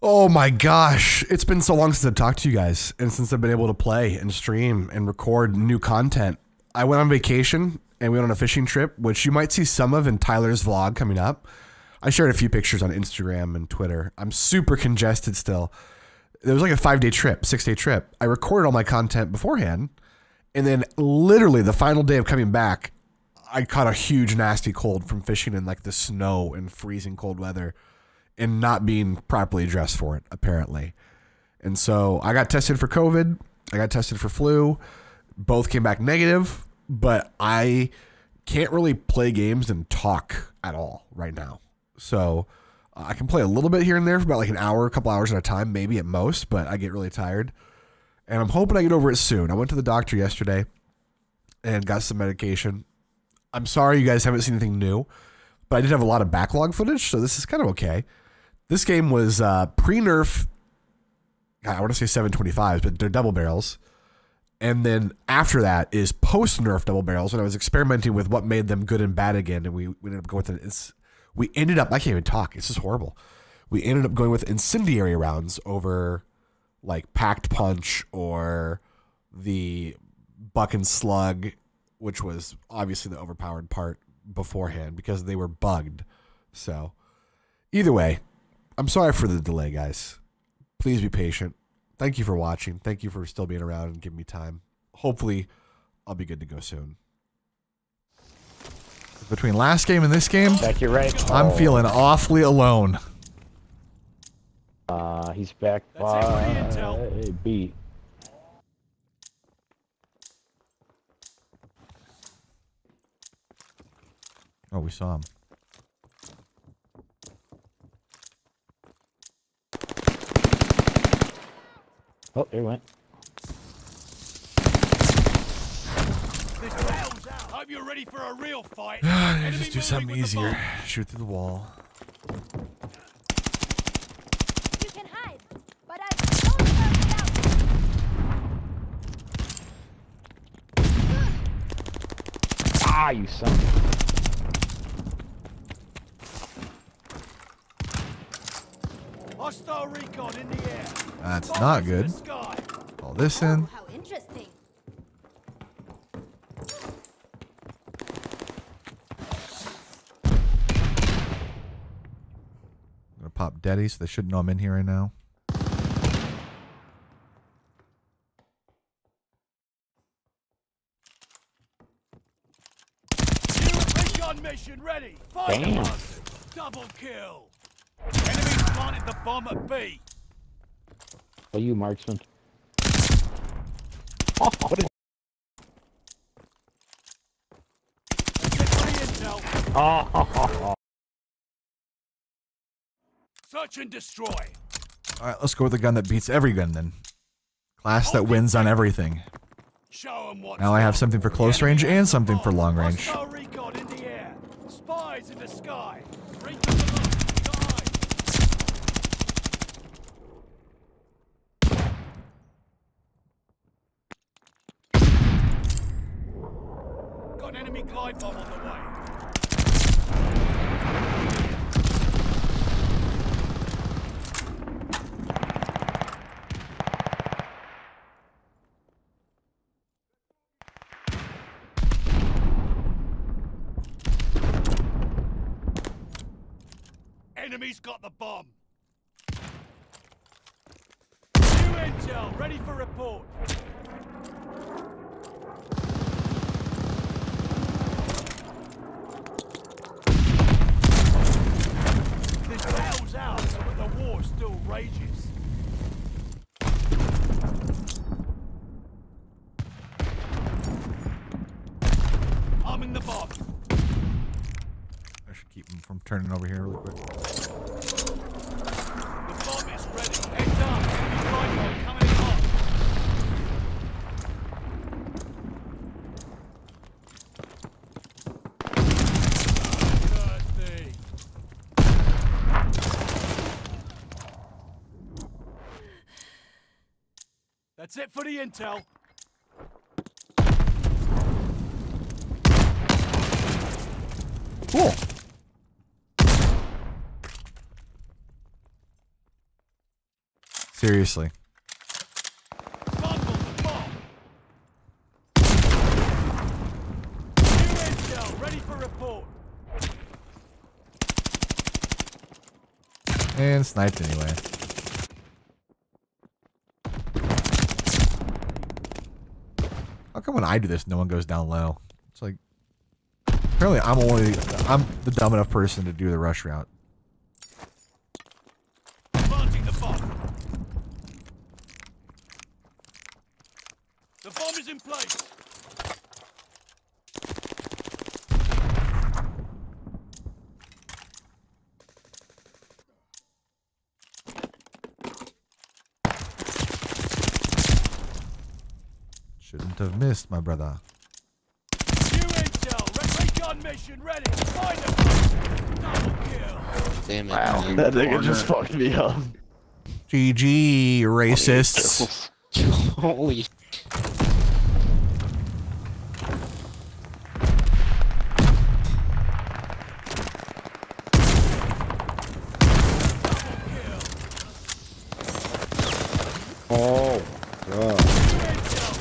Oh my gosh. It's been so long since I've talked to you guys and since I've been able to play and stream and record new content. I went on vacation and we went on a fishing trip, which you might see some of in Tyler's vlog coming up. I shared a few pictures on Instagram and Twitter. I'm super congested still. It was like a five day trip, six day trip. I recorded all my content beforehand. And then literally the final day of coming back, I caught a huge nasty cold from fishing in like the snow and freezing cold weather and not being properly dressed for it, apparently. And so I got tested for COVID. I got tested for flu. Both came back negative, but I can't really play games and talk at all right now. So uh, I can play a little bit here and there for about like an hour, a couple hours at a time, maybe at most, but I get really tired. And I'm hoping I get over it soon. I went to the doctor yesterday and got some medication. I'm sorry you guys haven't seen anything new, but I did have a lot of backlog footage, so this is kind of okay. This game was uh, pre nerf. I want to say 725s, but they're double barrels. And then after that is post nerf double barrels, and I was experimenting with what made them good and bad again, and we, we ended up going with it. It's, we ended up. I can't even talk. This is horrible. We ended up going with incendiary rounds over like packed punch or the buck and slug, which was obviously the overpowered part beforehand because they were bugged. So either way, I'm sorry for the delay, guys. Please be patient. Thank you for watching. Thank you for still being around and giving me time. Hopefully, I'll be good to go soon. Between last game and this game, Back your right. I'm Oh. feeling awfully alone. Uh, he's back That's it, what do you by? B. Oh, we saw him. Oh, there he went. This out. Hope you're ready for a real fight. Yeah, Enemy just do something easier. Shoot through the wall. You can hide, but I don't work it out. Ah, you son. Hostile recon in the air. That's not good. the sky. All this in. How interesting. I'm gonna pop Daddy so they shouldn't know I'm in here right now. New recon mission ready. Fire Damn. Double kill. Enemy planted the bomb at B. Oh, you marksman. Oh, what is Get the intel. oh, oh, oh, oh. Search and destroy. All right, let's go with the gun that beats every gun then. Class that wins on everything. Show 'em what. Now I have something for close range and something for long range. Hostile recon in the air. Spies in the sky. Recon below. Sky. Got an enemy glide bomb on the way. Enemy's got the bomb. New intel, ready for report. This battle's ours, but the war still rages. Arming the bomb. I should keep him from turning over here really quick. The bomb is ready. Heads up. Enemy glide bomb coming in hot. Thirsty. That's it for the intel. Cool. Seriously. Fumble the bomb. New intel, ready for report. And sniped anyway. Come when I do this, no one goes down low? It's like apparently I'm only I'm the dumb enough person to do the rush route. The bomb. The bomb is in place. Shouldn't have missed, my brother. New intel, recon mission ready. Find them. Double kill. Damn it. Wow, man. that nigga just fucked me up. GG, racists. Holy Oh.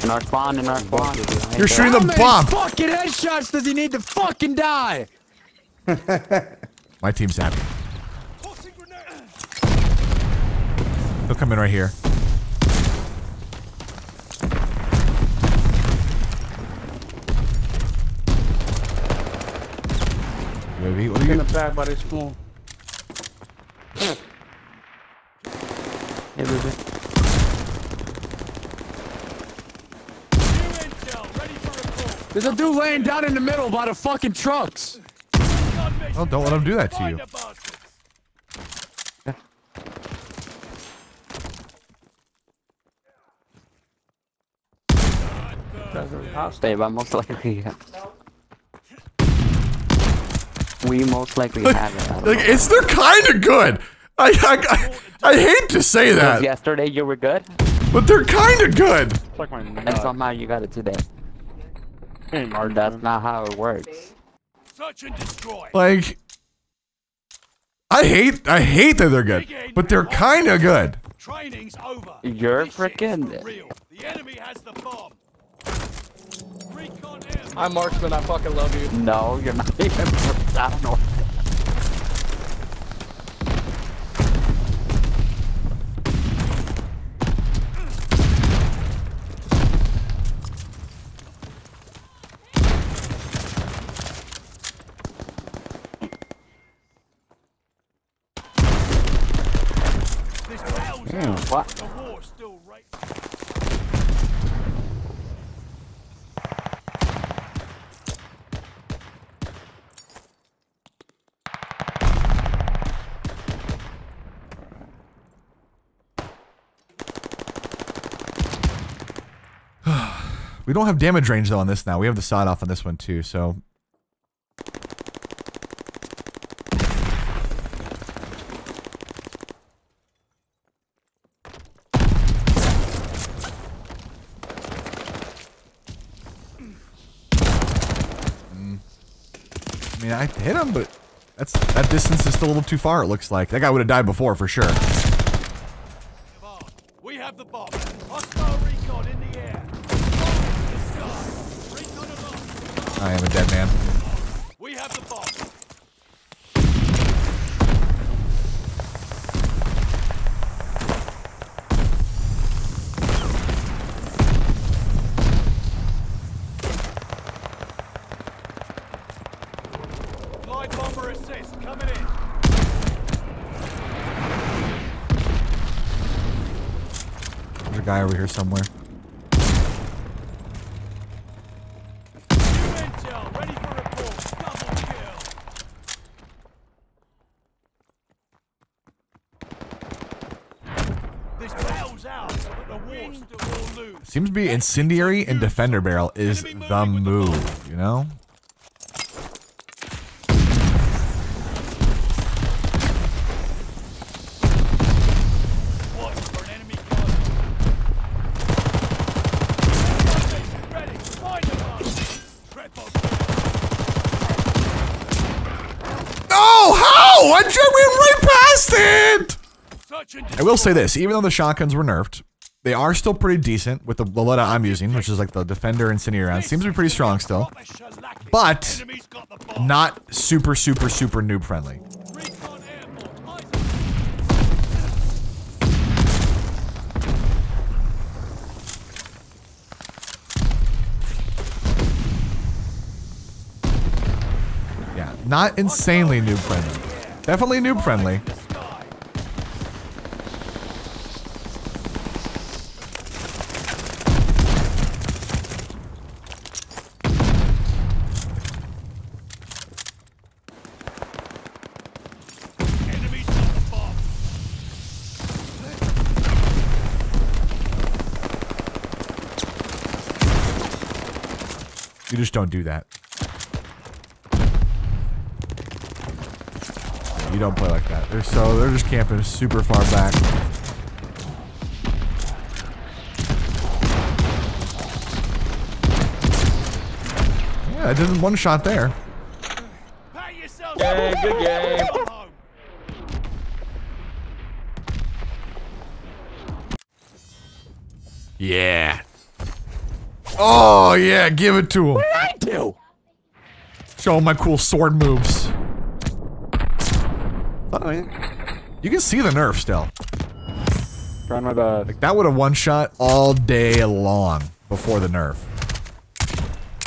In our spawn, in our spawn. You're shooting the bomb. fucking headshots does he need to fucking die? My team's happy. Tossing grenade. He'll come in right here. Maybe. What are you? back by this spoon. Hey, baby. New intel, ready for report. There's a dude laying down in the middle by the fucking trucks. Oh, don't let him do that to you. the bastards. Stay, but most likely. We most likely have it. Like know. it's they're kind of good. I, I I I hate to say that, yesterday you were good, but they're kind of good. Like and somehow you got it today. Or that's not how it works. Search and destroy. Like I hate I hate that they're good, but they're kind of good. Training's over. You're This shit's frickin' for real. The enemy has the bomb. I'm marksman. I fucking love you. No, you're not even. I don't know. This battle's out. What? The war's still right. We don't have damage range though on this now. We have the sawed off on this one too, so Mm. I mean, I hit him, but that's that distance is still a little too far. It looks like that guy would have died before for sure. Bomb. We have the bomb. Hostile recon in the air. Bomb in the sky. Recon above. I am a dead man. We have the bomb. Bomber assist coming in. There's a guy over here somewhere. New intel ready for report. Double kill. This battle's out, but the war's still all loose. Seems to be incendiary and defender barrel is the move, you know? Watch for an enemy gunner. Ready. Find the bomb. Triple kill. How? I just went right past it. I will say this: even though the shotguns were nerfed, they are still pretty decent with the Loletta I'm using, which is like the Defender Incendiary round. Seems to be pretty strong still, but not super, super, super noob friendly. Yeah, not insanely noob friendly. Definitely noob friendly. You just don't do that. You don't play like that. They're so they're just camping super far back. Yeah, I did one shot there. Yeah, good game. Yeah. Oh yeah, give it to him. What did I do. Show him my cool sword moves. You can see the nerf still. Trying my best. Like that would have one shot all day long before the nerf.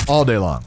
All day long.